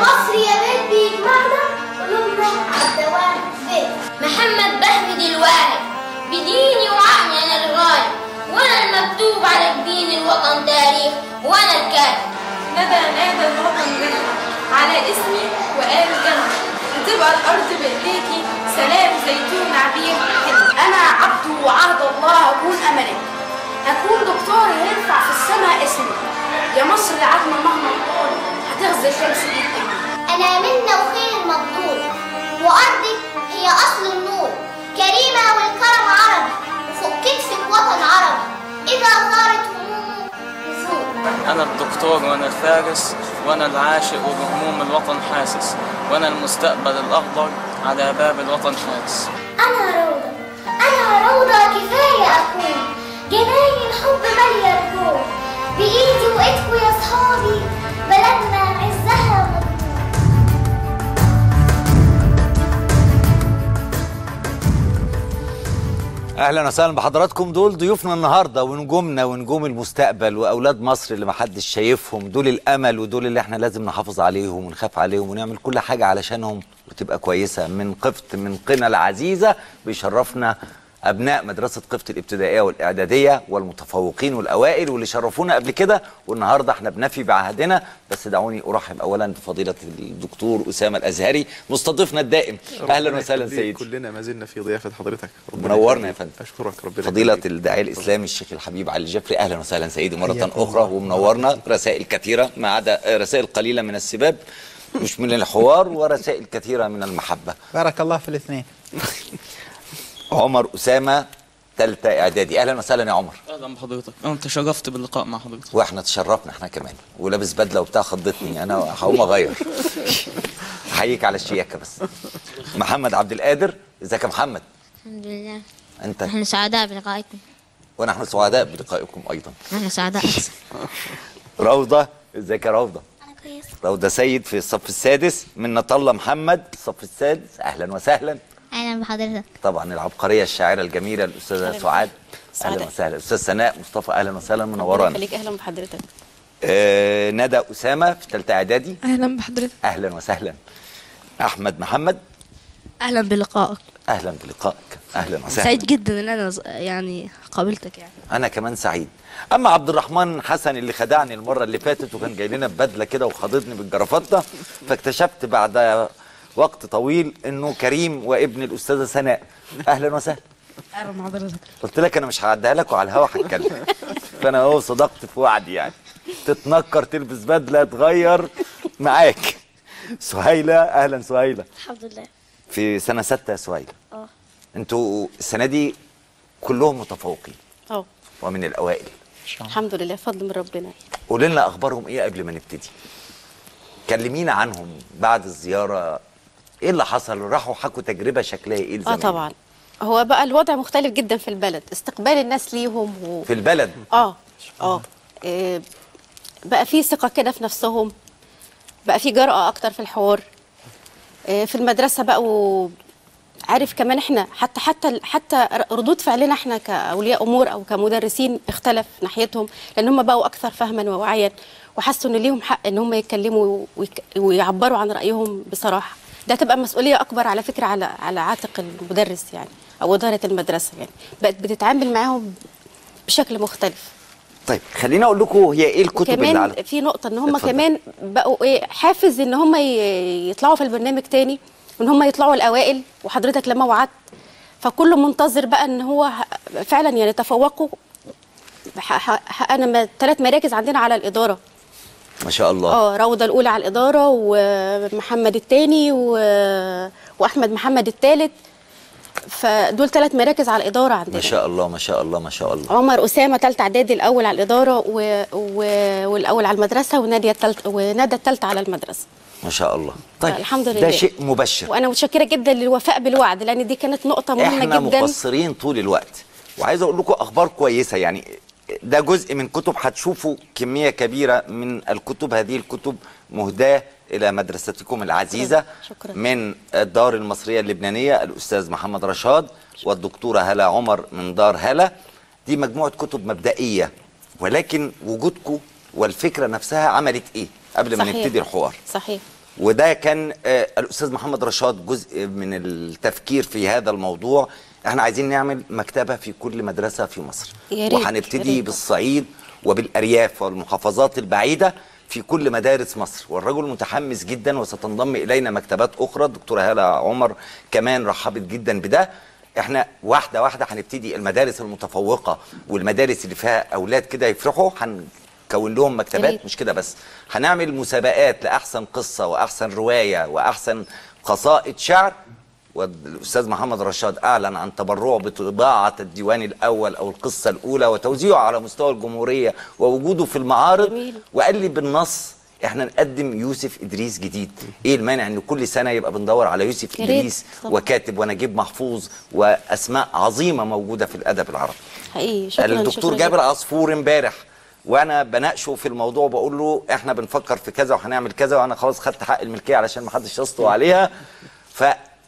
مصر يا بيت بيجمعنا قلوبنا عالدوام فين محمد بهمد الواحد بديني وعقلي أنا الغالب وأنا المكتوب على جبين الوطن تاريخ. وأنا الكاتب. ندى نادى الوطن جنة. على اسمي وقال جنة. تبقى الأرض بإيديكي. سلام زيتون عبير أنا عبد وعهد الله أكون أملك. أكون دكتور يرفع في السماء اسمي. يا مصر العتمة مهما نقول هتغزي شمس إيدك أنا منا وخير مبدور وأرضك هي أصل النور. كريمة والكرم عربي. وفوق كتفك وطن عربي. إذا صارت همومه نزول أنا الدكتور وأنا الفارس. وأنا العاشق وبهموم الوطن حاسس. وأنا المستقبل الأخضر على باب الوطن حارس أنا روضة. أنا روضة كفاية أكون. جناين حب مالية الكون بإيدي وإيدكوا يا صحابي بلدنا أهلا وسهلا بحضراتكم. دول ضيوفنا النهارده ونجومنا ونجوم المستقبل وأولاد مصر اللي محدش شايفهم. دول الأمل ودول اللي إحنا لازم نحافظ عليهم ونخاف عليهم ونعمل كل حاجة علشانهم وتبقى كويسة. من قفط من قنا العزيزة بيشرفنا أبناء مدرسة قفط الابتدائية والإعدادية والمتفوقين والأوائل واللي شرفونا قبل كده والنهاردة إحنا بنفي بعهدنا. بس دعوني ارحب اولا بفضيلة الدكتور أسامة الأزهري مستضيفنا الدائم. أهلا وسهلا. سيدي. كلنا ما زلنا في ضيافة حضرتك. منورنا يا. فندم. أشكرك. ربنا فضيلة يخليك. الداعية الإسلامي الشيخ الحبيب علي الجفري أهلا وسهلا سيدي. أخرى الله. ومنورنا. رسائل كثيرة ما عدا رسائل قليلة من السباب مش من الحوار ورسائل كثيرة من المحبة. بارك الله في الاثنين. عمر أسامة ثالثة إعدادي. أهلا وسهلا يا عمر. أهلا بحضرتك. أنا تشرفت باللقاء مع حضرتك. وإحنا تشرفنا إحنا كمان. ولابس بدلة وبتاع خضتني أنا هقوم أغير. أحييك على الشياكة بس. محمد عبد القادر إزيك يا محمد؟ الحمد لله. أنت؟ نحن سعداء بلقائكم. ونحن سعداء بلقائكم أيضا. نحن سعداء. روضة إزيك يا روضة؟ روضة سيد في الصف السادس. من الله محمد الصف السادس. أهلا وسهلا. أهلا بحضرتك. طبعا العبقرية الشاعرة الجميلة الأستاذة سعاد. أهلا وسهلا. أستاذ سناء مصطفى أهلا وسهلا منورانا خليك أهلا بحضرتك. آه ندى أسامة في ثالثه إعدادي. أهلا بحضرتك. أهلا وسهلا. أحمد محمد. أهلا بلقائك. أهلا بلقائك. أهلا وسهلا. سعيد جدا إن أنا ز- يعني قابلتك يعني. أنا كمان سعيد. أما عبد الرحمن حسن اللي خدعني المرة اللي فاتت وكان جاي لنا ببدله كده وخاضتني بالجرافطة فاكتشفت بعد وقت طويل انه كريم وابن الاستاذة سناء. أهلا وسهلا. أهلا بحضرتك قلت لك أنا مش هعديها لك وعلى الهوا هتكلم فأنا أهو صدقت في وعدي يعني. تتنكر تلبس بدلة تغير معاك. سهيلة أهلا سهيلة. الحمد لله. في سنة ستة يا سهيلة. آه. أنتوا السنة دي كلهم متفوقين. آه. ومن الأوائل. الحمد لله فضل من ربنا. قولي لنا أخبارهم إيه قبل ما نبتدي؟ كلمينا عنهم بعد الزيارة. إيه اللي حصل؟ راحوا حكوا تجربة شكلها إيه آه طبعا. هو بقى الوضع مختلف جدا في البلد. استقبال الناس ليهم و... في البلد؟ آه آه. إيه، بقى في ثقة كده في نفسهم. بقى في جرأة أكتر في الحوار. إيه، في المدرسة بقوا عارف كمان إحنا حتى حتى حتى ردود فعلنا إحنا كأولياء أمور أو كمدرسين اختلف ناحيتهم لأن هم بقوا أكثر فهما ووعيا وحسوا إن ليهم حق إن هم يتكلموا ويعبروا عن رأيهم بصراحة. ده تبقى مسؤولية أكبر على فكرة على على عاتق المدرس يعني أو إدارة المدرسة يعني. بقت بتتعامل معاهم بشكل مختلف. طيب خليني أقول لكم هي إيه الكتب اللي كمان على في نقطة إن هم اتفضل. كمان بقوا إيه حافز إن هم يطلعوا في البرنامج تاني وإن هم يطلعوا الأوائل وحضرتك لما وعدت. فكله منتظر بقى إن هو فعلا يعني تفوقوا. حققنا ثلاث مراكز عندنا على الإدارة. ما شاء الله. آه روضة الأولى على الإدارة ومحمد الثاني وأحمد محمد الثالث فدول ثلاث مراكز على الإدارة عندنا. ما شاء الله ما شاء الله ما شاء الله. عمر أسامة ثالثه إعدادي الأول على الإدارة و... و... والأول على المدرسة ونادية الثالث وندى الثالثه على المدرسة. ما شاء الله. طيب الحمد لله. ده شيء مبشر. وأنا متشكرة جدا للوفاء بالوعد لأن دي كانت نقطة مهمة إحنا جدا. مقصرين طول الوقت. وعايز أقول لكم أخبار كويسة يعني ده جزء من كتب هتشوفوا كمية كبيرة من الكتب. هذه الكتب مهداة إلى مدرستكم العزيزة شكراً. من الدار المصرية اللبنانية الأستاذ محمد رشاد والدكتورة هلا عمر من دار هلا. دي مجموعة كتب مبدئية ولكن وجودكم والفكرة نفسها عملت إيه قبل ما. نبتدي الحوار؟ صحيح. وده كان آه، الأستاذ محمد رشاد جزء من التفكير في هذا الموضوع. إحنا عايزين نعمل مكتبة في كل مدرسة في مصر. وهنبتدي. بالصعيد وبالأرياف والمحافظات البعيدة في كل مدارس مصر. والرجل متحمس جدا وستنضم إلينا مكتبات أخرى. الدكتوره هالة عمر كمان رحبت جدا بده. إحنا واحدة واحدة هنبتدي المدارس المتفوقة والمدارس اللي فيها أولاد كده يفرحوا. هنكون لهم مكتبات. مش كده بس. هنعمل مسابقات لأحسن قصة وأحسن رواية وأحسن قصائد شعر. والأستاذ محمد رشاد أعلن عن تبرعه بطباعة الديوان الأول أو القصة الأولى وتوزيعه على مستوى الجمهورية ووجوده في المعارض جميل. وقال لي بالنص إحنا نقدم يوسف إدريس جديد إيه المانع إن كل سنة يبقى بندور على يوسف. إدريس طبعا. وكاتب ونجيب محفوظ وأسماء عظيمة موجودة في الأدب العربي حقيقي شكرا الدكتور شكراً جابر. عصفور امبارح وأنا بناقشه في الموضوع بقول له إحنا بنفكر في كذا وهنعمل كذا وأنا خلاص خدت حق الملكية علشان ما حدش يسطو عليها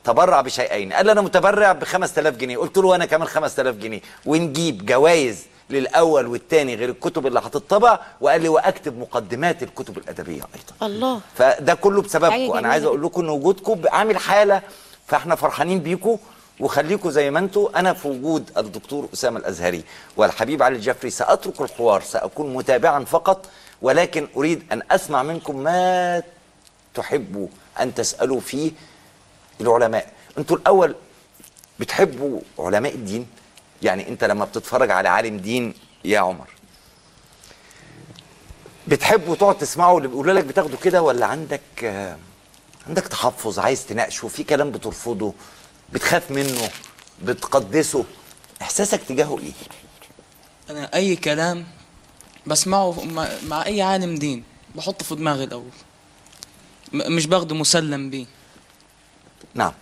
فتبرع بشيئين. قال أنا متبرع ب 5000 جنيه. قلت له وأنا كمان 5000 جنيه. ونجيب جوائز للأول والثاني غير الكتب اللي هتطبع. وقال لي وأكتب مقدمات الكتب الأدبية أيضا. الله. فده كله بسببكم أنا عايز أقول لكم إن وجودكم عامل حالة فإحنا فرحانين بيكم. وخليكم زي ما أنتم أنا في وجود الدكتور أسامة الأزهري والحبيب علي الجفري. سأترك الحوار. سأكون متابعا فقط. ولكن أريد أن أسمع منكم ما تحبوا أن تسألوا فيه. العلماء. أنتوا الأول بتحبوا علماء الدين؟ يعني انت لما بتتفرج على عالم دين يا عمر. بتحبوا تقعد تسمعوا اللي بيقولوا لك بتاخده كده ولا عندك عندك تحفظ عايز تناقشه في كلام بترفضه بتخاف منه بتقدسه؟ إحساسك تجاهه إيه؟ أنا أي كلام بسمعه مع, أي عالم دين بحطه في دماغي الأول. مش باخده مسلم بيه. نعم.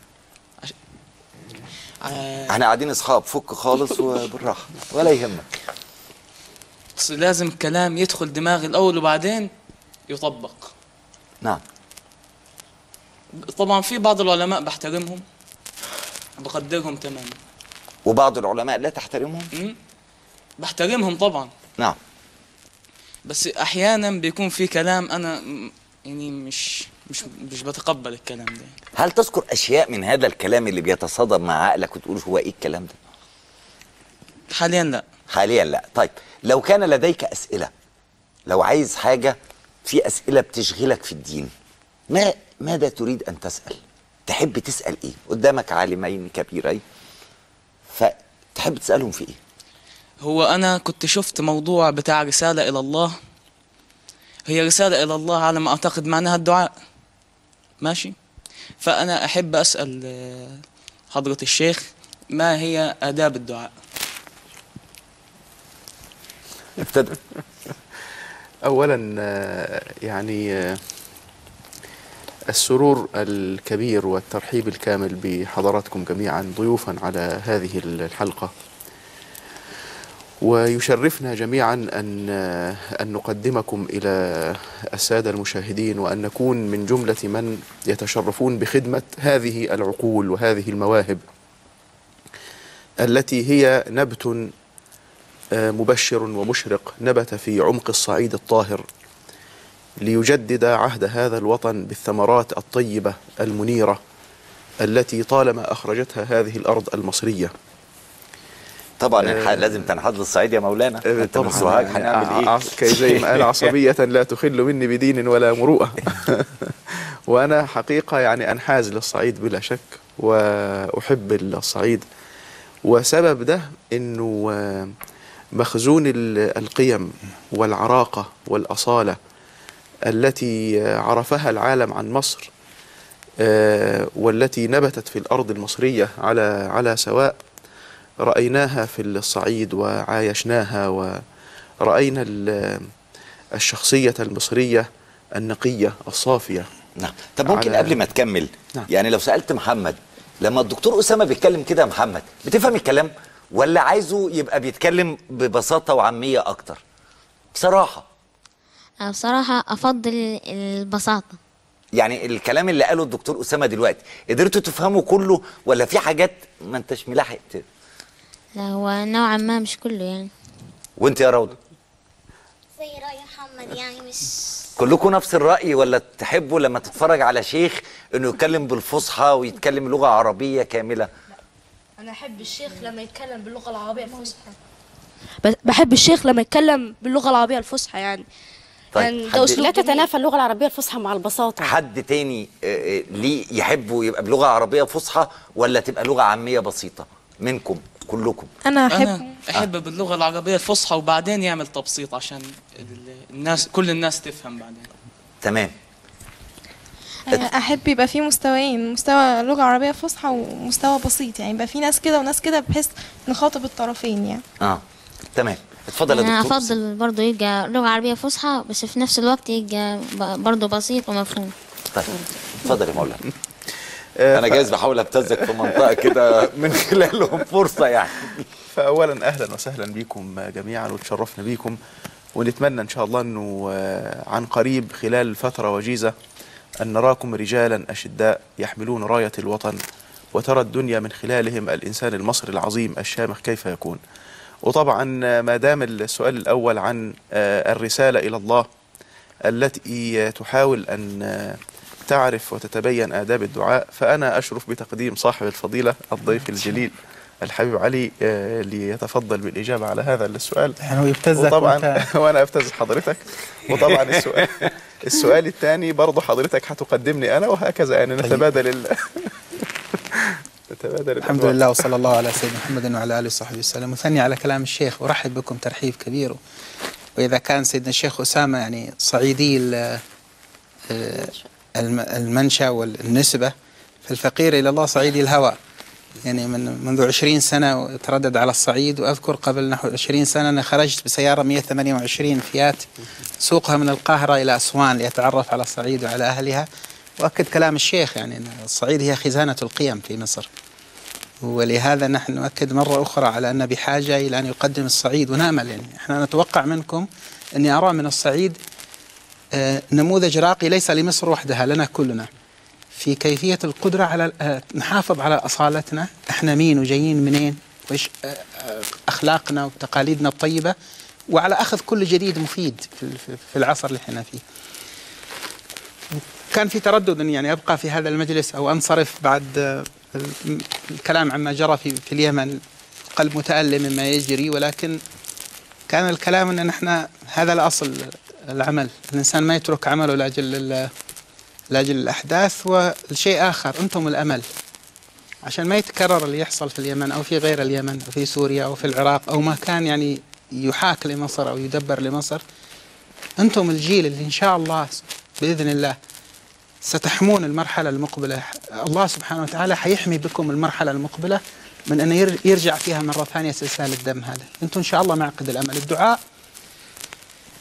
آه، إحنا قاعدين اصحاب فك خالص وبالراحه ولا يهمك. بس لازم كلام يدخل دماغي الأول وبعدين يطبق. نعم. طبعا في بعض العلماء بحترمهم بقدرهم تماما. وبعض العلماء لا تحترمهم؟ م? بحترمهم طبعا. نعم. بس أحيانا بيكون في كلام أنا يعني مش مش مش بتقبل الكلام ده. هل تذكر أشياء من هذا الكلام اللي بيتصادم مع عقلك وتقول هو إيه الكلام ده؟ حاليا لا. حاليا لا. طيب لو كان لديك أسئلة لو عايز حاجة في أسئلة بتشغلك في الدين ما ماذا تريد أن تسأل؟ تحب تسأل إيه؟ قدامك عالمين كبيرين فتحب تسألهم في إيه؟ هو أنا كنت شفت موضوع بتاع رسالة إلى الله. هي رسالة إلى الله على ما أعتقد معناها الدعاء. ماشي. فأنا أحب أسأل آه، حضرة الشيخ ما هي آداب الدعاء؟ ابتدى اولا آه، يعني آه، السرور الكبير والترحيب الكامل بحضراتكم جميعا ضيوفا على هذه الحلقة. ويشرفنا جميعا آه، أن نقدمكم إلى السادة المشاهدين وأن نكون من جملة من يتشرفون بخدمة هذه العقول وهذه المواهب التي هي نبت آه، مبشر ومشرق نبت في عمق الصعيد الطاهر ليجدد عهد هذا الوطن بالثمرات الطيبة المنيرة التي طالما أخرجتها هذه الأرض المصرية. طبعا الح- لازم تنحط للصعيد يا مولانا. آه، من سوهاج يعني هنعمل إيه؟ كي زي ما قال عصبية لا تخل مني بدين ولا مروءة. وأنا حقيقة يعني أنحاز للصعيد بلا شك وأحب الصعيد. وسبب ده إنه آه، مخزون ال- القيم والعراقة والأصالة التي آه، عرفها العالم عن مصر آه، والتي نبتت في الأرض المصرية على على سواء. رأيناها في الصعيد وعايشناها ورأينا ال- الشخصية المصرية النقية الصافية. نعم. طب ممكن قبل ما تكمل نعم. يعني لو سألت محمد لما الدكتور أسامة بيتكلم كده يا محمد بتفهم الكلام ولا عايزه يبقى بيتكلم ببساطة وعامية أكتر؟ بصراحة. أنا بصراحة أفضل البساطة. يعني الكلام اللي قاله الدكتور أسامة دلوقتي قدرتوا تفهموا كله ولا في حاجات ما أنتش ملاحق لا هو نوعا ما مش كله يعني. وانت يا روضة؟ زي رأي محمد يعني مش كلكم نفس الرأي ولا تحبوا لما تتفرج على شيخ إنه يتكلم بالفصحى ويتكلم لغه عربية كاملة؟ أنا أحب الشيخ لما يتكلم باللغة العربية الفصحى. بحب الشيخ لما يتكلم باللغة العربية الفصحى يعني. طيب يعني ده حد, أسلوب لا. تتنافى اللغة العربية الفصحى مع البساطة. حد تاني آه، آه، ليه يحبوا يبقى بلغة عربية فصحى ولا تبقى لغة عامية بسيطة منكم؟ كلكم. أنا احب أنا أحب باللغة العربية الفصحى وبعدين يعمل تبسيط عشان ال- الناس كل الناس تفهم بعدين. تمام. أحب يبقى في مستويين مستوى لغة عربية فصحى ومستوى بسيط يعني يبقى في ناس كده وناس كده بحيث نخاطب الطرفين يعني. آه تمام. اتفضل أنا يا دكتور. أفضل برضه يبقى لغة عربية فصحى بس في نفس الوقت يبقى برضه بسيط ومفهوم. طيب اتفضل يا مولانا. آه، أنا ف- جايز بحاول أبتزك في منطقة كده من خلالهم فرصة يعني. فأولا أهلا وسهلا بكم جميعا وتشرفنا بكم ونتمنى إن شاء الله أنه آه، عن قريب خلال فترة وجيزة أن نراكم رجالا أشداء يحملون راية الوطن وترى الدنيا من خلالهم الإنسان المصري العظيم الشامخ كيف يكون. وطبعا آه، ما دام السؤال الأول عن آه، الرسالة إلى الله التي آه، تحاول أن آه، تعرف وتتبين آداب الدعاء فأنا أشرف بتقديم صاحب الفضيلة الضيف الجليل الحبيب علي آه، ليتفضل بالإجابة على هذا السؤال. يعني هو يبتزك وطبعا وأنا ابتز حضرتك. وطبعا السؤال السؤال الثاني برضه حضرتك هتقدمني أنا وهكذا يعني نتبادل ال... نتبادل الحمد. لله وصلى الله على سيدنا محمد وعلى آله وصحبه وسلم. وثني على كلام الشيخ ورحب بكم ترحيب كبير. وإذا كان سيدنا الشيخ أسامة يعني صعيدي ال- الم- المنشأ والنسبة فالفقير إلى الله صعيدي الهوى. يعني من منذ 20 سنة تردد على الصعيد وأذكر قبل نحو 20 سنة أنا خرجت بسيارة 128 فيات سوقها من القاهرة إلى أسوان لاتعرف على الصعيد وعلى أهلها. واكد كلام الشيخ يعني الصعيد هي خزانة القيم في مصر. ولهذا نحن نؤكد مرة أخرى على أن بحاجة إلى أن يقدم الصعيد. ونأمل يعني إحنا نتوقع منكم أني أرى من الصعيد نموذج راقي ليس لمصر وحدها لنا كلنا. في كيفية القدرة على آه، نحافظ على أصالتنا. إحنا مين وجايين منين؟ وإيش آه، آه، أخلاقنا وتقاليدنا الطيبة. وعلى أخذ كل جديد مفيد في- العصر اللي إحنا فيه. كان في تردد يعني أبقى في هذا المجلس أو أنصرف بعد آه، ال- الكلام عما جرى في, في اليمن. قلب متألم مما يجري ولكن كان الكلام أن نحن هذا الأصل. العمل. الإنسان ما يترك عمله لأجل لأجل الأحداث والشيء آخر أنتم الأمل. عشان ما يتكرر اللي يحصل في اليمن أو في غير اليمن أو في سوريا أو في العراق أو ما كان يعني يحاك لمصر أو يدبر لمصر أنتم الجيل اللي إن شاء الله بإذن الله ستحمون المرحلة المقبلة. الله سبحانه وتعالى حيحمي بكم المرحلة المقبلة من أن ير- يرجع فيها مرة ثانية سلسال الدم هذا. أنتم إن شاء الله معقد الأمل. الدعاء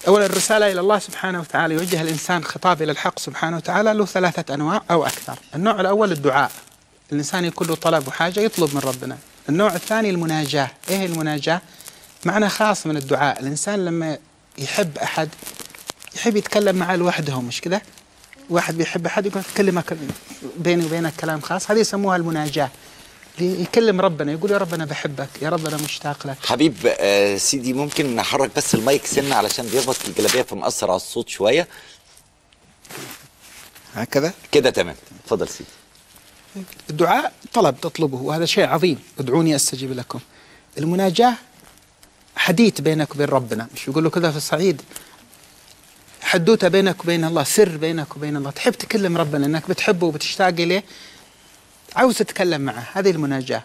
أولا الرسالة إلى الله سبحانه وتعالى يوجه الإنسان خطاب إلى الحق سبحانه وتعالى له ثلاثة أنواع أو أكثر. النوع الأول الدعاء. الإنسان يكون له طلب وحاجة يطلب من ربنا. النوع الثاني المناجاة. إيه المناجاة؟ معنى خاص من الدعاء. الإنسان لما يحب أحد يحب يتكلم معه لوحده مش كده؟ واحد بيحب أحد يقول كلمك بيني وبينك كلام خاص. هذه يسموها المناجاة. يكلم ربنا يقول يا رب أنا بحبك يا رب أنا مشتاق لك. حبيب آه سيدي ممكن نحرك بس المايك سنة علشان بيخبط في الجلابية فمأثر على الصوت شوية. هكذا؟ كده تمام. اتفضل سيدي. الدعاء طلب تطلبه وهذا شيء عظيم. ادعوني أستجيب لكم. المناجاة حديث بينك وبين ربنا. مش يقولوا كذا في الصعيد؟ حدوتة بينك وبين الله سر بينك وبين الله. تحب تكلم ربنا إنك بتحبه وبتشتاق إليه؟ عاوز تتكلم معه. هذه المناجاة.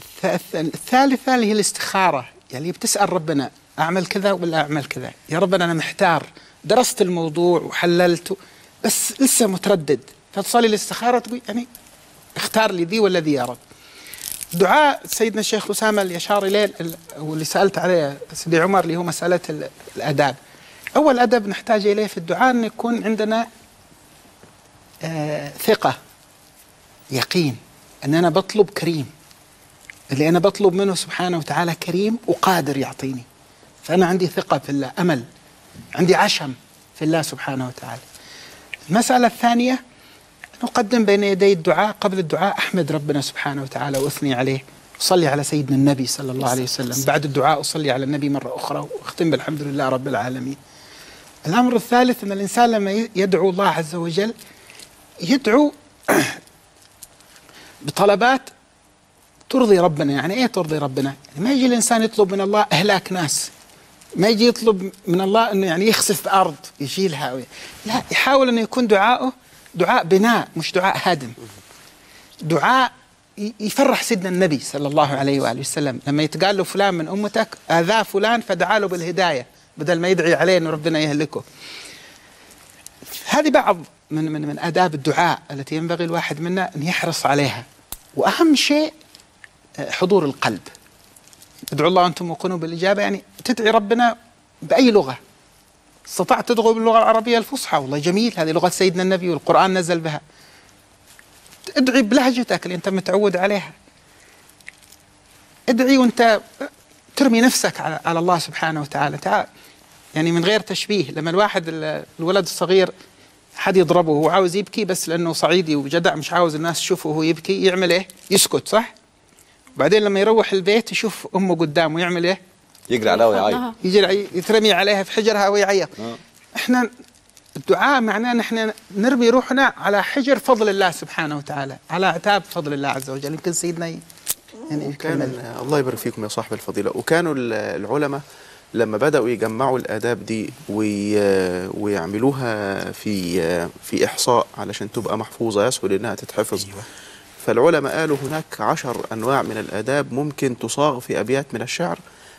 الث- الث- الثالثة اللي هي الاستخارة. يعني بتسأل ربنا أعمل كذا ولا أعمل كذا؟ يا ربنا أنا محتار. درست الموضوع وحللته بس لسه متردد. فتصلي الاستخارة تقول يعني اختار لي ذي ولا ذي يا رب. دعاء سيدنا الشيخ أسامة اللي أشار إليه ال- واللي سألت عليه سيدي عمر اللي هو مسألة ال- الأداب. أول أدب نحتاج إليه في الدعاء أن يكون عندنا آه ثقة. يقين أن أنا بطلب كريم. اللي أنا بطلب منه سبحانه وتعالى كريم وقادر يعطيني. فأنا عندي ثقة في الله أمل. عندي عشم في الله سبحانه وتعالى. المسألة الثانية نقدم بين يدي الدعاء قبل الدعاء أحمد ربنا سبحانه وتعالى وأثني عليه. وصلي على سيدنا النبي صلى الله عليه وسلم. بعد الدعاء أصلي على النبي مرة أخرى وأختم بالحمد لله رب العالمين. الأمر الثالث أن الإنسان لما يدعو الله عز وجل يدعو بطلبات ترضي ربنا. يعني إيه ترضي ربنا؟ يعني ما يجي الإنسان يطلب من الله أهلاك ناس. ما يجي يطلب من الله إنه يعني يخسف أرض يشيلها لا يحاول إنه يكون دعاؤه دعاء بناء مش دعاء هدم دعاء يفرح سيدنا النبي صلى الله عليه وآله وسلم. لما يتقال له فلان من أمتك اذاه فلان فدعا له بالهداية بدل ما يدعي عليه إنه ربنا يهلكه. هذه بعض من من من آداب الدعاء التي ينبغي الواحد منا أن يحرص عليها. وأهم شيء آه، حضور القلب. ادعوا الله أنتم موقنون بالإجابة يعني تدعي ربنا بأي لغة. استطعت تدعو باللغة العربية الفصحى. والله جميل هذه لغة سيدنا النبي والقرآن نزل بها. ادعي بلهجتك اللي أنت متعود عليها. ادعي وأنت ترمي نفسك على الله سبحانه وتعالى. تعال يعني من غير تشبيه لما الواحد ال- الولد الصغير حد يضربه وهو عاوز يبكي بس لأنه صعيدي وجدع مش عاوز الناس تشوفه وهو يبكي يعمل إيه؟ يسكت صح؟ وبعدين لما يروح البيت يشوف أمه قدامه يعمل إيه؟ يجري عليها ويعيط. يجي يعي- يترمي عليها في حجرها ويعيط إحنا الدعاء معناه إن إحنا نرمي روحنا على حجر فضل الله سبحانه وتعالى على عتاب فضل الله عز وجل يمكن سيدنا يعني كان الله يبارك فيكم يا صاحب الفضيلة وكانوا ال- العلماء لما بدأوا يجمعوا الآداب دي وي ويعملوها في في إحصاء علشان تبقى محفوظة يسهل إنها تتحفظ. فالعلماء قالوا هناك عشر أنواع من الآداب ممكن تصاغ في أبيات من الشعر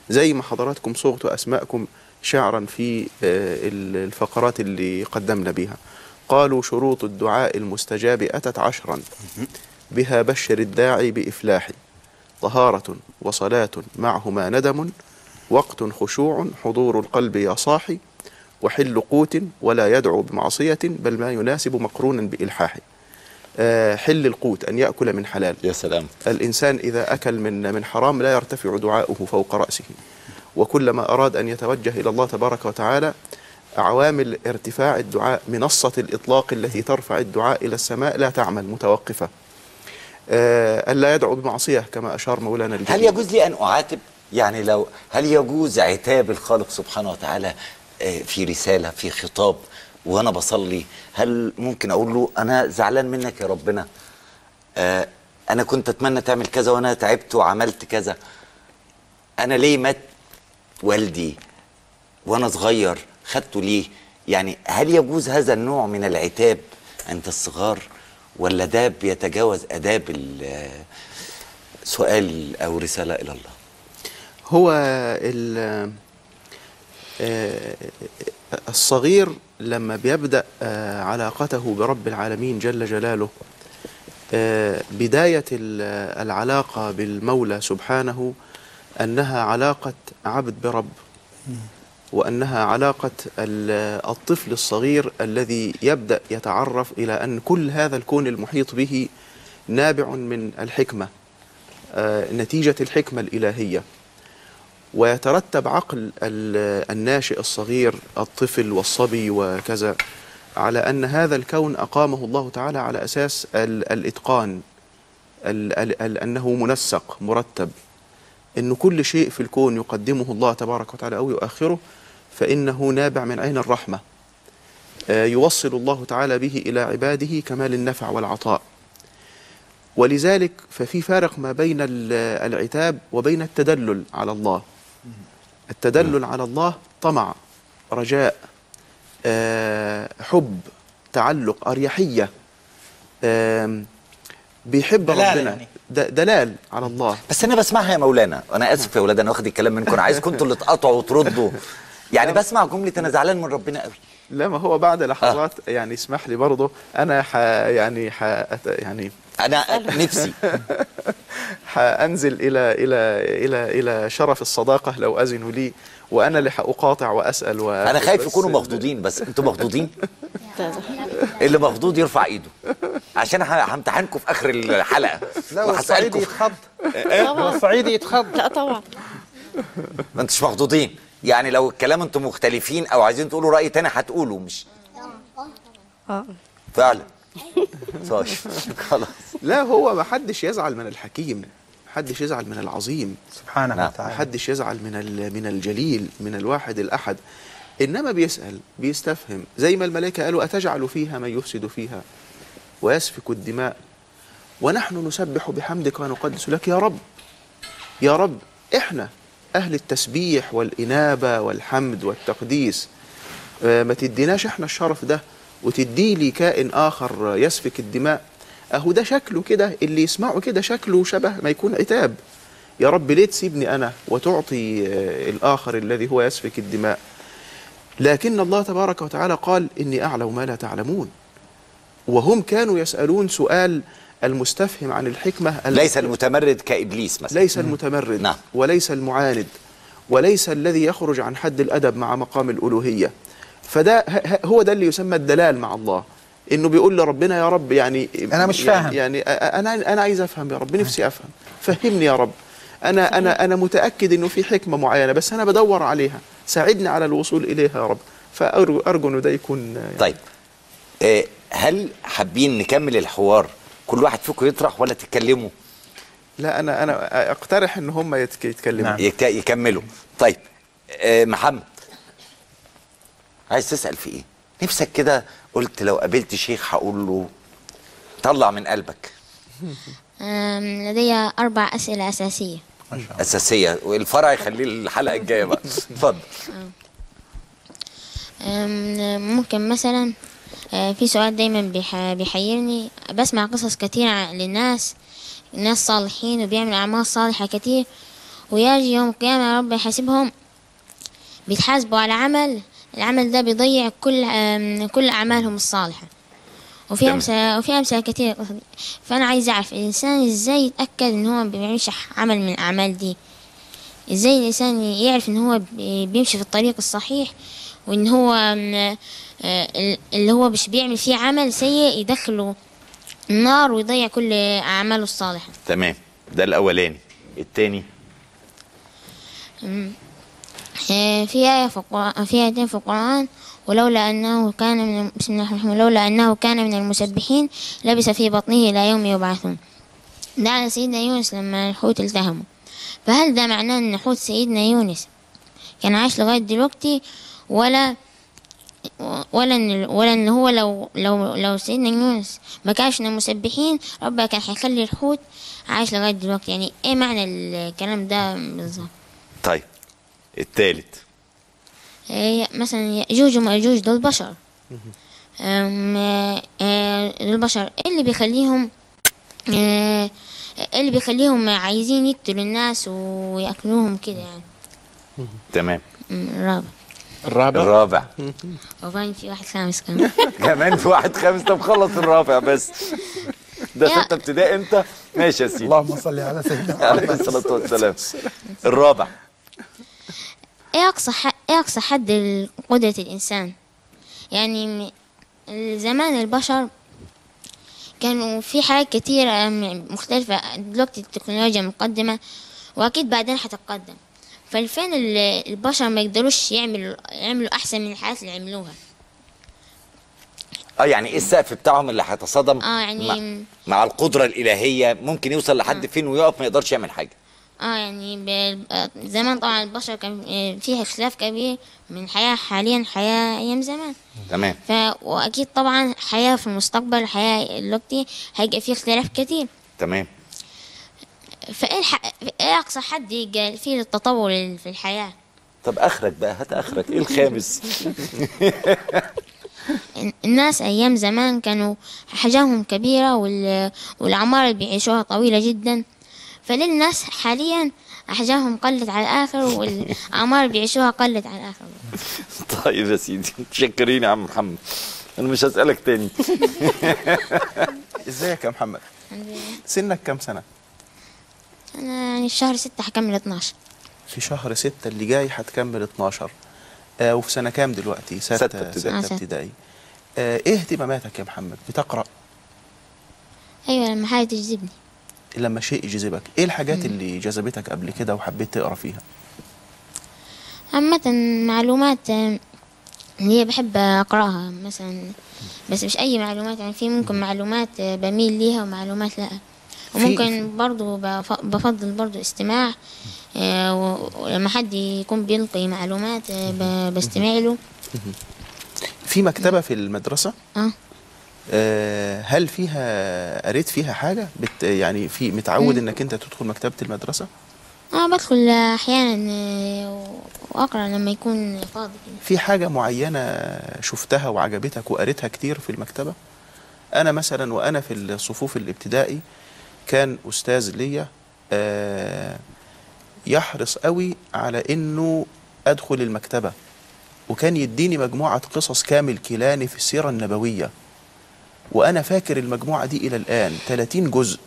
زي ما حضراتكم صغتوا أسماءكم شعرا في آه، ال- الفقرات اللي قدمنا بها قالوا شروط الدعاء المستجاب أتت عشرا. بها بشر الداعي بإفلاح طهارة وصلاة معهما ندم وقت خشوع حضور القلب يا صاحي وحل قوت ولا يدعو بمعصية بل ما يناسب مقرونا بإلحاح. آه، حل القوت أن يأكل من حلال. يا سلام. الإنسان إذا أكل من من حرام لا يرتفع دعاؤه فوق رأسه. وكلما أراد أن يتوجه إلى الله تبارك وتعالى عوامل ارتفاع الدعاء منصة الإطلاق التي ترفع الدعاء إلى السماء لا تعمل متوقفة. آه، ألا يدعو بمعصية كما أشار مولانا هل الجليل يجوز لي أن أعاتب؟ يعني لو هل يجوز عتاب الخالق سبحانه وتعالى آه، في رسالة في خطاب وأنا بصلي؟ هل ممكن أقول له أنا زعلان منك يا ربنا؟ آه، أنا كنت أتمنى تعمل كذا وأنا تعبت وعملت كذا. أنا ليه مات والدي وأنا صغير؟ خدته ليه؟ يعني هل يجوز هذا النوع من العتاب عند الصغار؟ ولا ده بيتجاوز آداب ال- سؤال أو رسالة إلى الله؟ هو آه، الصغير لما بيبدأ آه، علاقته برب العالمين جل جلاله آه، بداية ال- العلاقة بالمولى سبحانه أنها علاقة عبد برب وأنها علاقة ال- الطفل الصغير الذي يبدأ يتعرف إلى أن كل هذا الكون المحيط به نابع من الحكمة نتيجة الحكمة الإلهية. ويترتب عقل ال- الناشئ الصغير الطفل والصبي وكذا على أن هذا الكون أقامه الله تعالى على أساس ال- الإتقان ال- ال- ال- أنه منسق مرتب. أن كل شيء في الكون يقدمه الله تبارك وتعالى أو يؤخره فإنه نابع من عين الرحمة. آه، يوصل الله تعالى به إلى عباده كمال النفع والعطاء. ولذلك ففي فارق ما بين ال- العتاب وبين التدلل على الله. التدلل على الله طمع رجاء آه، حب تعلق أريحية بيحب ربنا. يعني. دلال على الله. بس أنا بسمعها يا مولانا. أنا آسف يا ولاد أنا واخد الكلام منكم. أنا عايزكم أنتوا اللي تقاطعوا وتردوا. يعني بسمع جملة أنا زعلان من ربنا قوي. لا ما هو بعد لحظات يعني اسمح لي برضه. أنا ح يعني ح يعني أنا نفسي. حأنزل إلى إلى إلى إلى شرف الصداقة لو اذنوا لي وأنا اللي حأقاطع وأسأل و أنا خايف يكونوا مخضوضين بس أنتوا مخضوضين؟ اللي مخضوض يرفع إيده. عشان همتحنكم في آخر الحلقة. لا والصعيدي يتخض. طبعا. الصعيدي يتخض. لا طبعا. ما أنتوش مخضوضين. يعني لو الكلام أنتم مختلفين أو عايزين تقولوا رأي تاني هتقولوا مش؟ آه. فعلا. طيب. خلاص. لا هو ما حدش يزعل من الحكيم ما حدش يزعل من العظيم. سبحانه نعم. ما وتعالى. حدش يزعل من ال- من الجليل من الواحد الأحد. إنما بيسأل بيستفهم. زي ما الملائكة قالوا أتجعل فيها من يفسد فيها ويسفك الدماء؟ ونحن نسبح بحمدك ونقدس لك. يا رب يا رب إحنا أهل التسبيح والإنابة والحمد والتقديس. آه، ما تديناش إحنا الشرف ده وتدي لي كائن آخر يسفك الدماء؟ أهو ده شكله كده اللي يسمعه كده شكله شبه ما يكون عتاب. يا رب ليه تسيبني أنا وتعطي آه، الآخر الذي هو يسفك الدماء؟ لكن الله تبارك وتعالى قال إني أعلم ما لا تعلمون. وهم كانوا يسألون سؤال المستفهم عن الحكمة ليس المتمرد كإبليس مثلا. ليس المتمرد نعم. وليس المعاند وليس الذي يخرج عن حد الأدب مع مقام الألوهية. فده هو ده اللي يسمى الدلال مع الله. إنه بيقول لربنا يا رب يعني أنا مش يعني فاهم. يعني أنا أنا عايز أفهم يا رب نفسي أفهم. فهمني يا رب. أنا أنا أنا متأكد إنه في حكمة معينة بس أنا بدور عليها. ساعدني على الوصول إليها يا رب. فارجو أرجو إنه ده يكون يعني طيب. آه، هل حابين نكمل الحوار؟ كل واحد فيكم يطرح ولا تتكلموا؟ لا أنا أنا أقترح إن هم يتك- يتكلموا. نعم. يك- يكملوا. طيب. آه، محمد عايز تسأل في إيه؟ نفسك كده قلت لو قابلت شيخ هقول له طلع من قلبك. لدي أربع أسئلة أساسية. أساسية. والفرع يخليه الحلقة الجاية بقى. اتفضل. ممكن مثلا آه، في سؤال دايما بيح- بيحيرني. بسمع قصص كتير للناس ناس صالحين وبيعملوا أعمال صالحة كتير ويجي يوم القيامة رب يحاسبهم بيتحاسبوا على عمل العمل ده بيضيع كل كل أعمالهم الصالحة. وفي. أمثلة وفي أمثلة كتير. فأنا عايز أعرف الإنسان إزاي يتأكد إن هو بيعملش عمل من الأعمال دي؟ إزاي الإنسان يعرف إن هو بي- بيمشي في الطريق الصحيح؟ وإن هو آه، ال- اللي هو مش بيعمل فيه عمل سيء يدخله النار ويضيع كل أعماله الصالحة. تمام. ده الأولاني. التاني؟ في آية في القرآن في آيتين في القرآن ولولا أنه كان من بسم الله الرحمن ولولا أنه كان من المسبحين لبس في بطنه إلى يوم يبعثون. ده على سيدنا يونس لما الحوت التهمه. فهل ده معناه أن حوت سيدنا يونس كان عايش لغاية دلوقتي ولا ولا إن ولا إن هو لو لو لو سيدنا يونس ما كانش من المسبحين ربنا كان هيخلي الحوت عايش لغاية دلوقتي؟ يعني إيه معنى الكلام ده بالظبط؟ طيب. التالت. هي مثلا يأجوج ومأجوج دول بشر. آه، دول بشر. إيه اللي بيخليهم آه، إيه اللي بيخليهم عايزين يقتلوا الناس ويأكلوهم كده يعني؟ تمام. الرابع. الرابع؟ الرابع. وبعدين في واحد خامس كمان. كمان في واحد خامس. طب خلص الرابع بس. ده ستة ابتدائي انت. ماشي يا سيدي. اللهم صل على سيدنا عليه الصلاة والسلام. الرابع. أقصى ح... إيه أقصى حد قدرة الإنسان؟ يعني زمان البشر كانوا في حاجات كتيرة مختلفة دلوقتي التكنولوجيا متقدمة وأكيد بعدين حتتقدم فالفين ال- البشر ما يقدروش يعملوا يعملوا أحسن من الحاجات اللي عملوها. آه يعني إيه السقف بتاعهم اللي هيتصادم آه يعني مع, مع القدرة الإلهية ممكن يوصل لحد فين ويقف ما يقدرش يعمل حاجة. آه يعني. آه، زمان طبعا البشر كان آه، فيها اختلاف كبير من حياة حاليا حياة أيام زمان. تمام. ف وأكيد طبعا حياة في المستقبل حياة دلوقتي هيبقى فيه اختلاف كتير. تمام. فايه الح... إيه أقصى حد يبقى فيه التطور في الحياة؟ طب آخرك بقى هات آخرك. إيه الخامس؟ الناس أيام زمان كانوا حجمهم كبيرة وال... والأعمار اللي بيعيشوها طويلة جدا. فليه الناس حاليا أحجامهم قلت على الآخر والأعمار اللي بيعيشوها قلت على الآخر. طيب يا سيدي متشكرين يا عم محمد. أنا مش هسألك تاني. إزيك يا محمد؟ سنك كام سنة؟ أنا يعني في شهر ستة هكمل 12 في شهر ستة اللي جاي هتكمل 12 آه وفي سنة كام دلوقتي؟ ستة ابتدائي. ستة آه، ستة. ابتدائي. آه إيه اهتماماتك يا محمد؟ بتقرأ؟ أيوه لما حاجة تجذبني. لما شيء يجذبك. إيه الحاجات اللي جذبتك قبل كده وحبيت تقرأ فيها؟ عامة معلومات آه، هي بحب أقرأها مثلا بس مش أي معلومات يعني في ممكن معلومات بميل ليها ومعلومات لأ. وممكن برضو بف- بفضل برضو استماع آه، ولما حد يكون بيلقي معلومات آه، بستمع له. في مكتبة في المدرسة؟ آه. هل فيها قريت فيها حاجة؟ بت يعني في متعود إنك أنت تدخل مكتبة المدرسة؟ آه بدخل أحيانا آه، وأقرأ لما يكون فاضي في حاجة معينة شفتها وعجبتك وقريتها كتير في المكتبة؟ أنا مثلا وأنا في الصفوف الابتدائي كان أستاذ ليا آه، يحرص قوي على إنه أدخل المكتبة وكان يديني مجموعة قصص كامل كيلاني في السيرة النبوية. وأنا فاكر المجموعة دي إلى الآن 30 جزء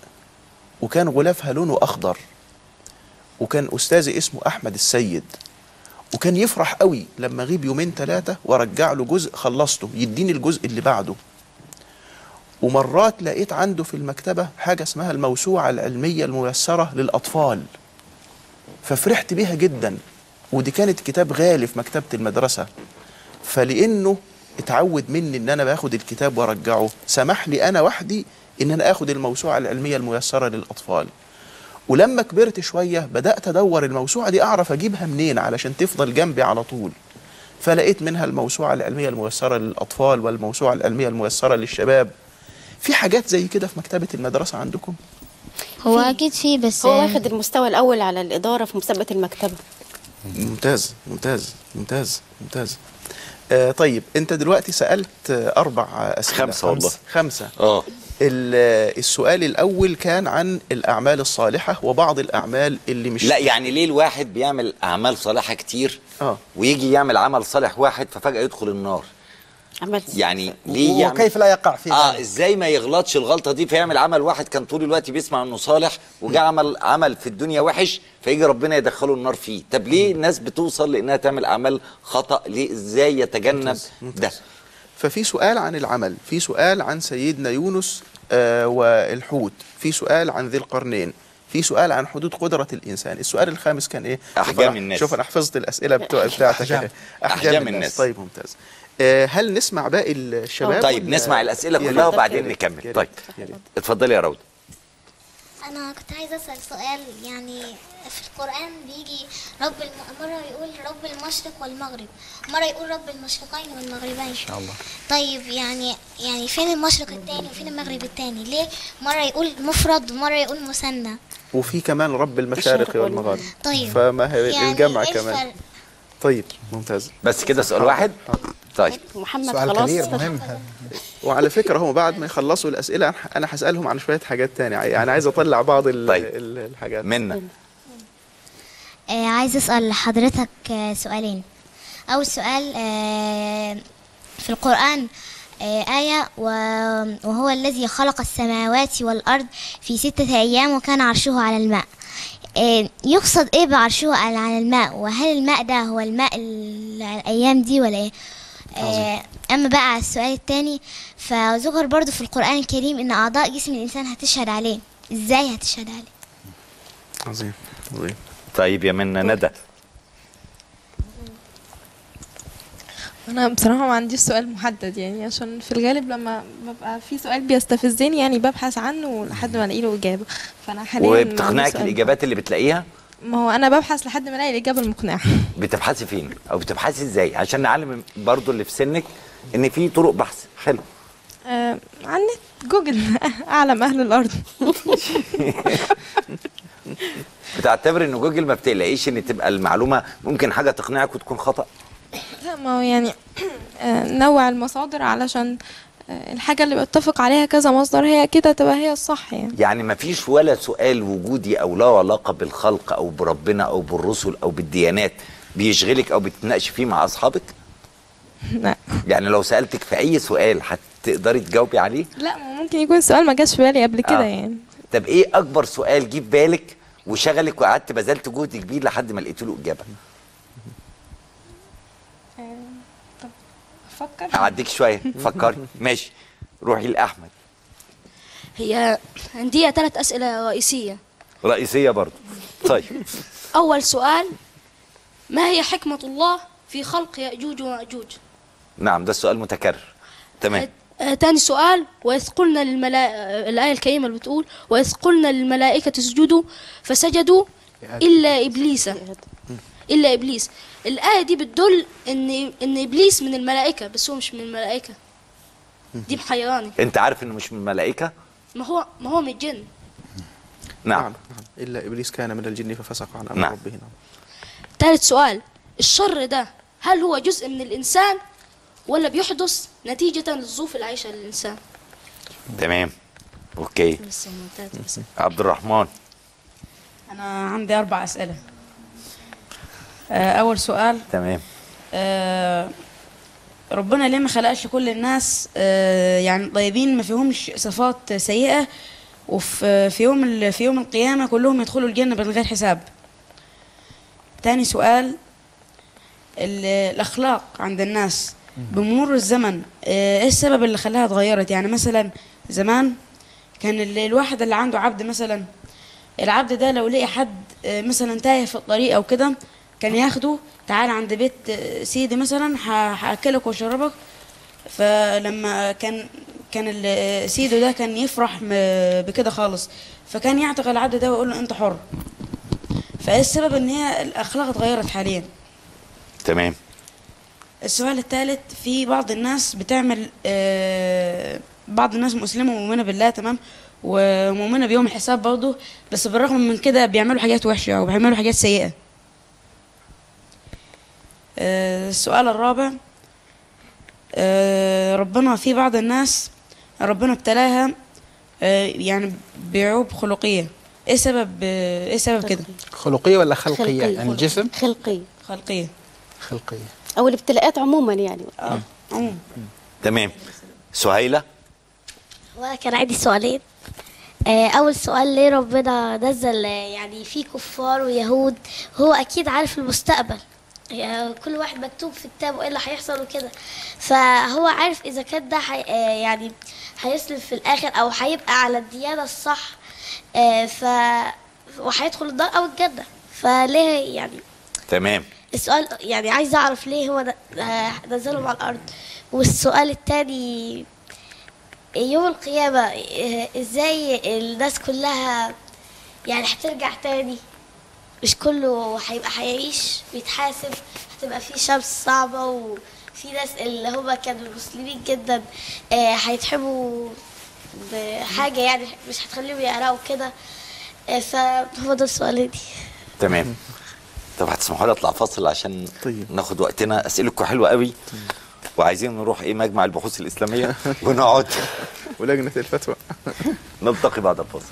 وكان غلافها لونه أخضر وكان أستاذي اسمه أحمد السيد وكان يفرح قوي لما اغيب يومين ثلاثة وارجع له جزء خلصته يديني الجزء اللي بعده. ومرات لقيت عنده في المكتبة حاجة اسمها الموسوعة العلمية الميسرة للأطفال. ففرحت بيها جدا ودي كانت كتاب غالي في مكتبة المدرسة. فلانه اتعود مني إن أنا باخد الكتاب وأرجعه. سمح لي أنا وحدي إن أنا آخد الموسوعة العلمية الميسرة للأطفال. ولما كبرت شوية بدأت أدور الموسوعة دي أعرف أجيبها منين علشان تفضل جنبي على طول. فلقيت منها الموسوعة العلمية الميسرة للأطفال والموسوعة العلمية الميسرة للشباب. في حاجات زي كده في مكتبة المدرسة عندكم؟ هو أكيد في بس هو واخد المستوى الأول على الإدارة في مسابقة المكتبة. ممتاز ممتاز ممتاز ممتاز. آه طيب انت دلوقتي سألت أربع أسئلة. خمسة والله. خمسة. آه. ال- السؤال الأول كان عن الأعمال الصالحة وبعض الأعمال اللي مش لا يعني ليه الواحد بيعمل أعمال صالحة كتير آه. ويجي يعمل عمل صالح واحد ففجأة يدخل النار؟ عمل يعني ليه وكيف لا يقع في آه؟ إزاي ما يغلطش الغلطة دي فيعمل عمل واحد كان طول الوقت بيسمع إنه صالح وجا عمل عمل في الدنيا وحش فيجي ربنا يدخله النار فيه طب ليه الناس بتوصل لإنها تعمل أعمال خطأ ليه إزاي يتجنب ممتاز، ده. ففي سؤال عن العمل في سؤال عن سيدنا يونس آه والحوت في سؤال عن ذي القرنين في سؤال عن حدود قدرة الإنسان السؤال الخامس كان إيه أحجام الناس. شوف أنا حفظت الأسئلة بتوع بتاعتك أحجام. أهي. أحجام الناس. طيب ممتاز هل نسمع باقي الشباب طيب نسمع الأسئلة كلها. وبعدين. نكمل. طيب. اتفضلي يا روضه أنا كنت عايزة أسأل سؤال يعني في القرآن بيجي رب الم... مرة يقول رب المشرق والمغرب. مرة يقول رب المشرقين والمغربين. إن شاء الله. طيب يعني يعني فين المشرق التاني وفين المغرب التاني؟ ليه مرة يقول مفرد ومرة يقول مثنى وفي كمان رب المشارق والمغارب طيب. فما هي يعني الجمع إيه كمان؟ طيب ممتاز. بس كده سؤال واحد. طيب. محمد سؤال خلاص. كبير مهم. وعلى فكرة هم بعد ما يخلصوا الأسئلة أنا هسألهم عن شوية حاجات تانية. يعني عايز أطلع بعض ال- طيب. ال- الحاجات. منا. آه عايز أسأل حضرتك آه سؤالين. أول سؤال آه في القرآن آه آية وهو الذي خلق السماوات والأرض في ستة أيام وكان عرشه على الماء. آه يقصد إيه بعرشه على على الماء؟ وهل الماء ده هو الماء ال- الأيام دي ولا إيه؟ آه أما بقى على السؤال التاني فذكر برضو في القرآن الكريم إن أعضاء جسم الإنسان هتشهد عليه. إزاي هتشهد عليه؟ عظيم. عظيم. طيب يا منا ندى. أنا بصراحة ما عنديش سؤال محدد يعني عشان في الغالب لما ببقى في سؤال بيستفزني يعني ببحث عنه لحد ما ألاقي له إجابة. فأنا حاليا وبتقنعك الإجابات اللي بتلاقيها؟ ما هو أنا ببحث لحد ما ألاقي الإجابة المقنعة. بتبحثي فين؟ أو بتبحثي إزاي؟ عشان نعلم برضو اللي في سنك إن في طرق بحث. حلو. آه عن جوجل. أعلم أهل الأرض. بتعتبر إن جوجل ما بتقلقيش إن تبقى المعلومة ممكن حاجة تقنعك وتكون خطأ؟ لا ما هو يعني آه، نوع المصادر علشان الحاجة اللي بتفق عليها كذا مصدر هي كده تبقى هي الصح يعني. يعني ما فيش ولا سؤال وجودي أو له علاقة بالخلق أو بربنا أو بالرسل أو بالديانات بيشغلك أو بتتناقش فيه مع أصحابك؟ لا. يعني لو سألتك في أي سؤال هتقدري تجاوبي عليه؟ لا ممكن يكون السؤال ما جاش في بالي قبل كده آه. يعني. طب إيه أكبر سؤال جه في بالك وشغلك وقعدت بذلت جهد كبير لحد ما لقيت له إجابة؟ فكر اعديك شوية. فكري. ماشي. روحي لأحمد. هي عندي ثلاث أسئلة رئيسية. رئيسية برضو. طيب. أول سؤال. ما هي حكمة الله في خلق يأجوج ومأجوج؟ نعم ده السؤال متكرر. تمام. آه، تاني سؤال. وإذ قلنا للملائكة الآية الكريمة اللي بتقول وإذ قلنا للملائكة اسجدوا فسجدوا إلا إبليس. إلا إبليس. الآية دي بتدل إن إن إبليس من الملائكة بس هو مش من الملائكة. دي محيراني أنت عارف إنه مش من الملائكة؟ ما هو ما هو من الجن. نعم. نعم إلا إبليس كان من الجن ففسق عن أمر نعم. ربه. نعم. تالت سؤال الشر ده هل هو جزء من الإنسان ولا بيحدث نتيجة للظروف اللي عايشها الإنسان تمام. أوكي. عبد الرحمن. أنا عندي أربع أسئلة. آه، أول سؤال. تمام. آه، ربنا ليه ما خلقش كل الناس آه، يعني طيبين ما فيهمش صفات سيئة وفي في يوم في يوم القيامة كلهم يدخلوا الجنة من غير حساب؟ تاني سؤال ال- الأخلاق عند الناس بمرور الزمن إيه السبب اللي خلاها اتغيرت؟ يعني مثلا زمان كان ال- الواحد اللي عنده عبد مثلا العبد ده لو لقي حد مثلا تايه في الطريق أو كده كان ياخده تعال عند بيت سيدي مثلا هأكلك وأشربك. فلما كان كان سيده ده كان يفرح بكده خالص. فكان يعتق العبد ده ويقول له أنت حر. فإيه السبب إن هي الأخلاق اتغيرت حاليا؟ تمام. السؤال الثالث في بعض الناس بتعمل آه، بعض الناس مسلمة ومؤمنة بالله تمام؟ ومؤمنة بيوم الحساب برضه بس بالرغم من كده بيعملوا حاجات وحشة أو بيعملوا حاجات سيئة. آه، السؤال الرابع آه، ربنا في بعض الناس ربنا ابتلاها آه، يعني بعيوب خلقية. إيه سبب آه، إيه سبب كده؟ خلقية. ولا خلقية؟ خلقية. يعني جسم؟ خلقية. خلقية. خلقية. أو الابتلاءات عموما يعني. عموما. تمام. سهيلة؟ وكان عندي سؤالين. آه، أول سؤال ليه ربنا نزل آه، يعني في كفار ويهود؟ هو أكيد عارف المستقبل. يعني كل واحد مكتوب في كتابه إيه اللي هيحصل وكده. فهو عارف إذا كان ده حي... آه، يعني هيسلم في الآخر أو هيبقى على الديانة الصح آه، ف وهيدخل النار أو الجنة. فليه يعني؟ تمام. السؤال يعني عايزة أعرف ليه هو آه، نزلهم على الأرض. والسؤال التاني يوم القيامة آه، إزاي الناس كلها يعني هترجع تاني؟ مش كله هيبقى هيعيش ويتحاسب هتبقى في شمس صعبة وفي ناس اللي هما كانوا مسلمين جدا آه، هيتحموا بحاجة يعني مش هتخليهم يقرأوا كده. آه، فهو ده السؤالين دي. تمام. طب هتسمحوا لي أطلع فاصل عشان طيب. ناخد وقتنا؟ أسئلتكم حلوة قوي. وعايزين نروح إيه مجمع البحوث الإسلامية؟ ونقعد. ولجنة الفتوى. نلتقي بعد الفاصل.